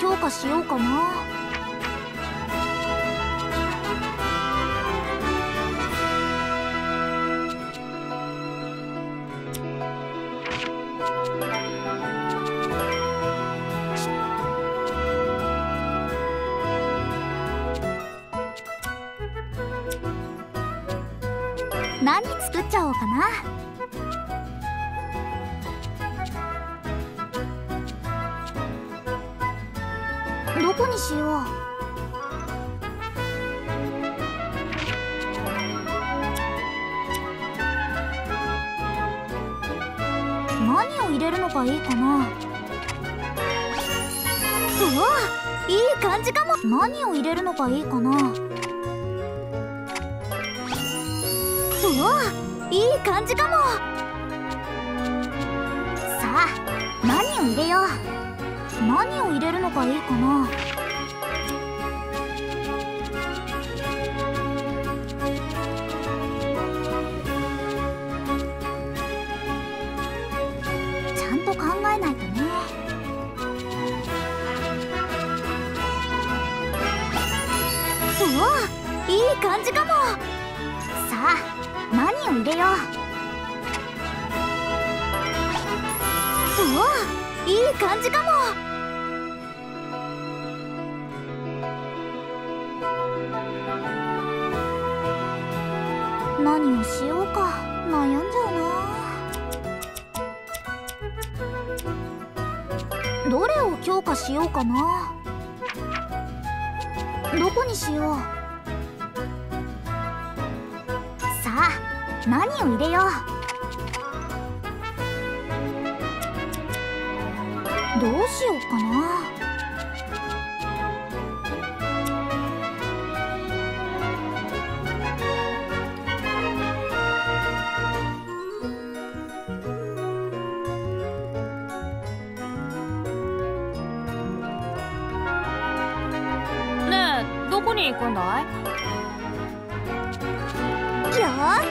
強化しようかな。どこにしよう。何を入れるのがいいかな。うわいい感じかも。何を入れるのがいいかな。うわいい感じかも。さあ何を入れよう。何を入れるのがいいかな？ちゃんと考えないとね。うわいい感じかも。さあ何を入れよう？うわいい感じかも。しようかな。どこにしよう。さあ何を入れよう。どうしようかな。に行くんだい？よー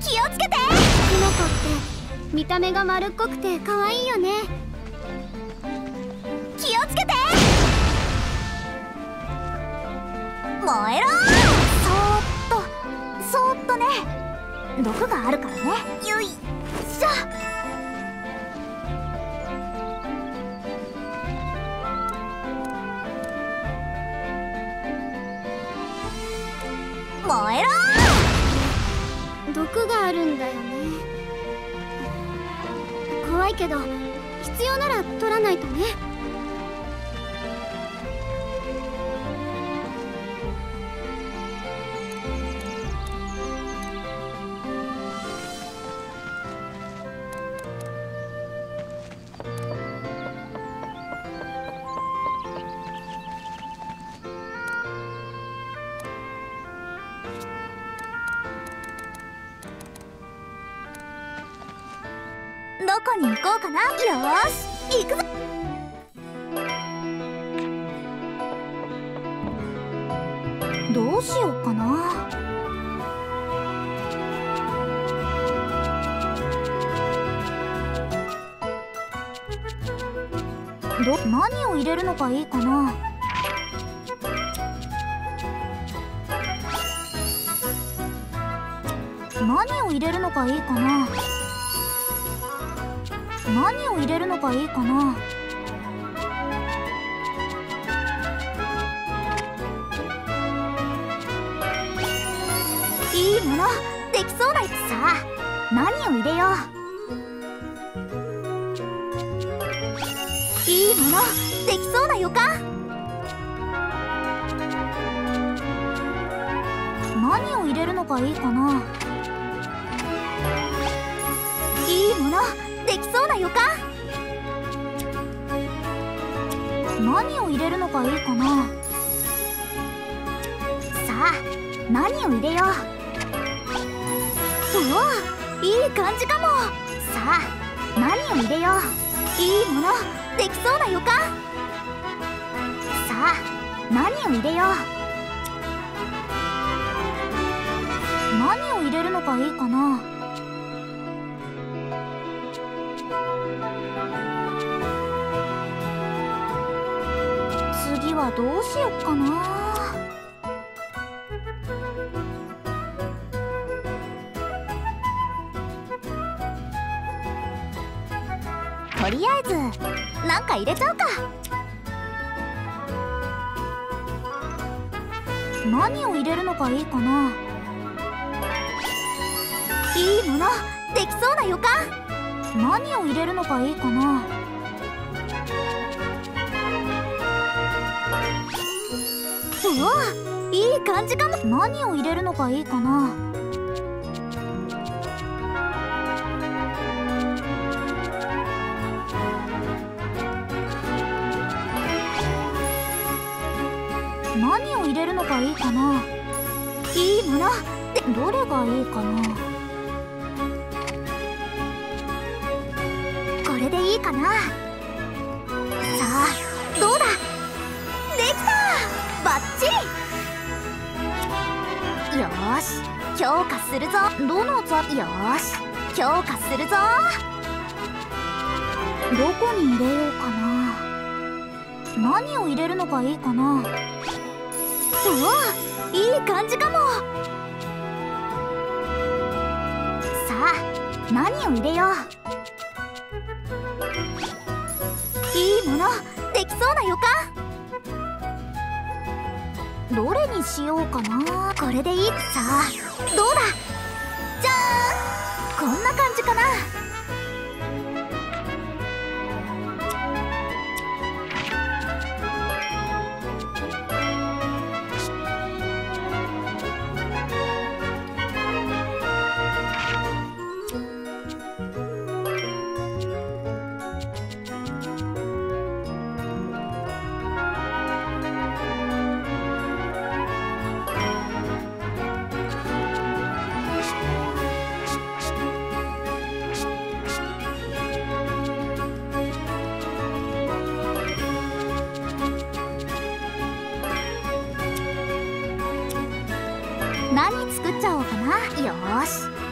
気をつけて。キノコって見た目が丸っこくて可愛いよね。気をつけて。燃えろ！そーっとそーっとね。毒があるからね。よいしょ燃えろ！毒があるんだよね。怖いけど必要なら取らないとね。こに行こうかな？よーし行くぞ。どうしようかな。ど何を入れるのがいいかな？何を入れるのがいいかな？何を入れるのがいいかな？いいものできそうださ。あ何を入れよう？いいものできそうな予感何を入れるのがいいかな？いいものきそうな予感。何を入れるのがいいかな。さあ何を入れよう。うわいい感じかも。さあ何を入れよう。いいものできそうな予感。さあ何を入れよう。何を入れるのがいいかな。はどうしよっかな。とりあえずなんか入れちゃうか。何を入れるのがいいかな。いいもの。できそうな予感。何を入れるのがいいかな。うわいい感じかも。何を入れるのがいいかな。何を入れるのがいいかな。いいもの。でどれがいいかな。これでいいかな。さあ。ーし。強化するぞ。どの座よし。強化するぞ。どこに入れようかな。何を入れるのがいいかな。うわいい感じかも。さあ何を入れよう。いいもの。できそうな予感。どれにしようかな。これでいいさあどうだ？じゃーん。こんな感じかな。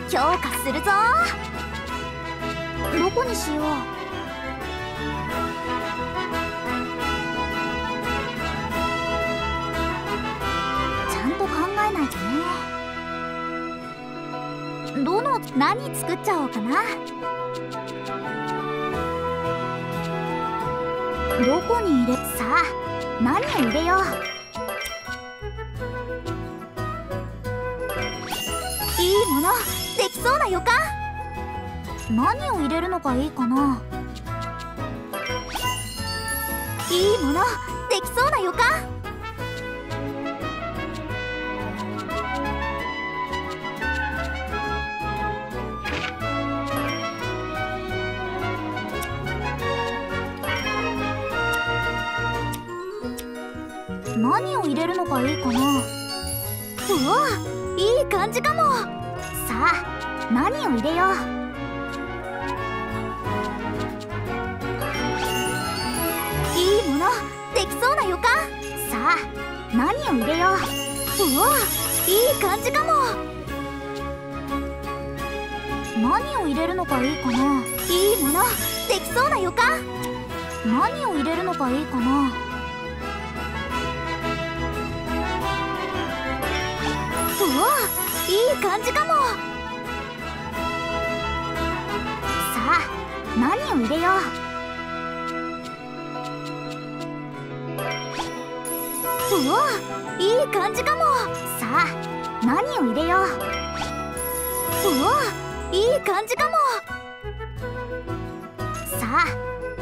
強化するぞ。どこにしよう。ちゃんと考えないとね。どの何作っちゃおうかな。どこに入れさあ何を入れよう。いいもの。できそうな予感何を入れるのがいいかな？いいもの？できそうな予感何を入れるのがいいかな？うわいい感じかも。さあ何を入れよう？いいものできそうな予感。さあ何を入れよう？うわいい感じかも。何を入れるのがいいかな？いいものできそうな予感。何を入れるのがいいかな？うわいい感じかも。さあ何を入れよう。うわいい感じかも。さあ何を入れよう。うわいい感じかも。さあ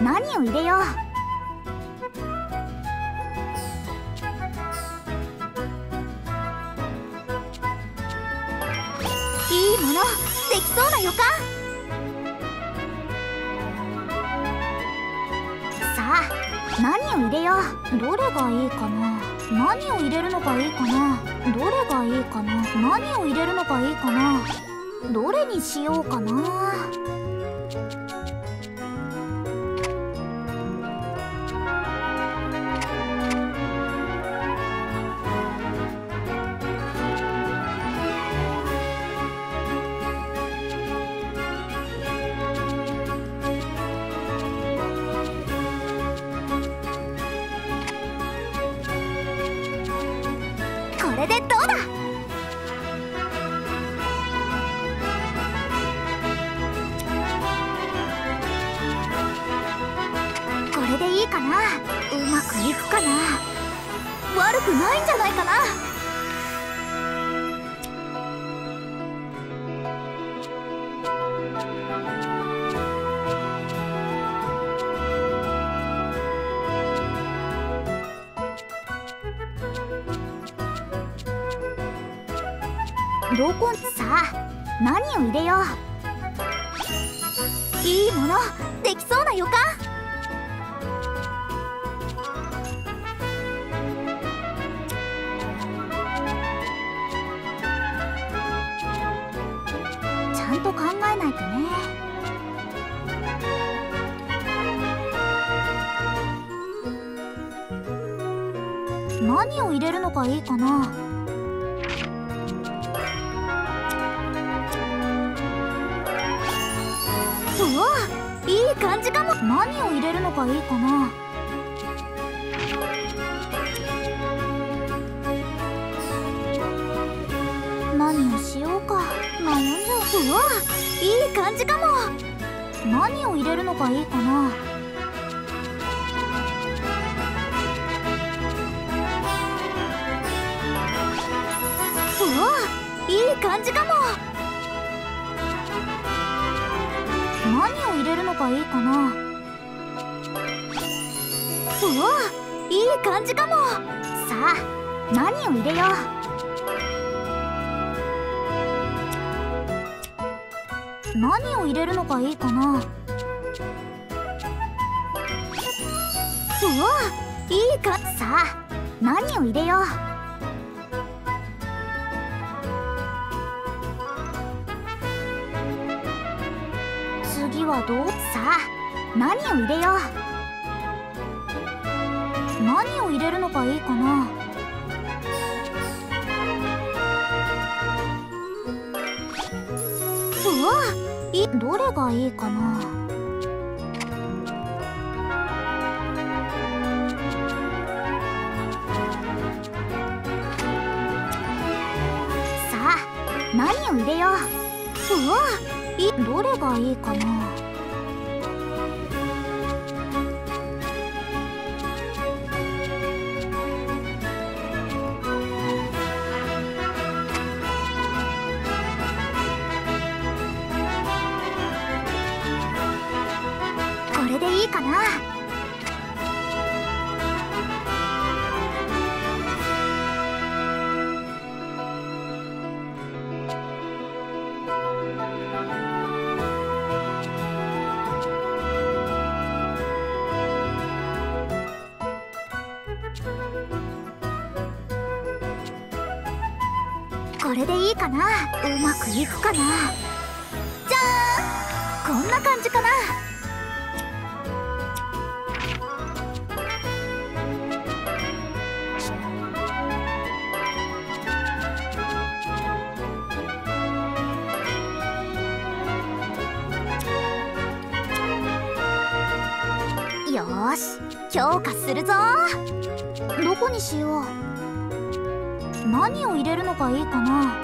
何を入れよう。いいものできそうな予感。さあ何を入れよう。どれがいいかな。何を入れるのがいいかな。どれがいいかな。何を入れるのがいいかな。どれにしようかな。いかな。うまくいくかな。悪くないんじゃないかな。どこさあ何を入れよう。いいものできそうな予感。えないとね。何を入れるのがいいかな？うわいい感じかも。何を入れるのがいいかな？何をしようか。悩んじゃう。うわいい感じかも。何を入れるのがいいかな。うわいい感じかも。何を入れるのがいいかな。うわいい感じかも。さあ何を入れよう。何を入れるのがいいかな？うわいいかさあ。何を入れよう？次はどう？さあ何を入れよう？何を入れるのがいいかな？どれがいいかな？さあ何を入れよう？うわどれがいいかな？れでいいかな？うまくいくかな？じゃーん！こんな感じかな？よーし強化するぞどこにしよう？何を入れるのがいいかな？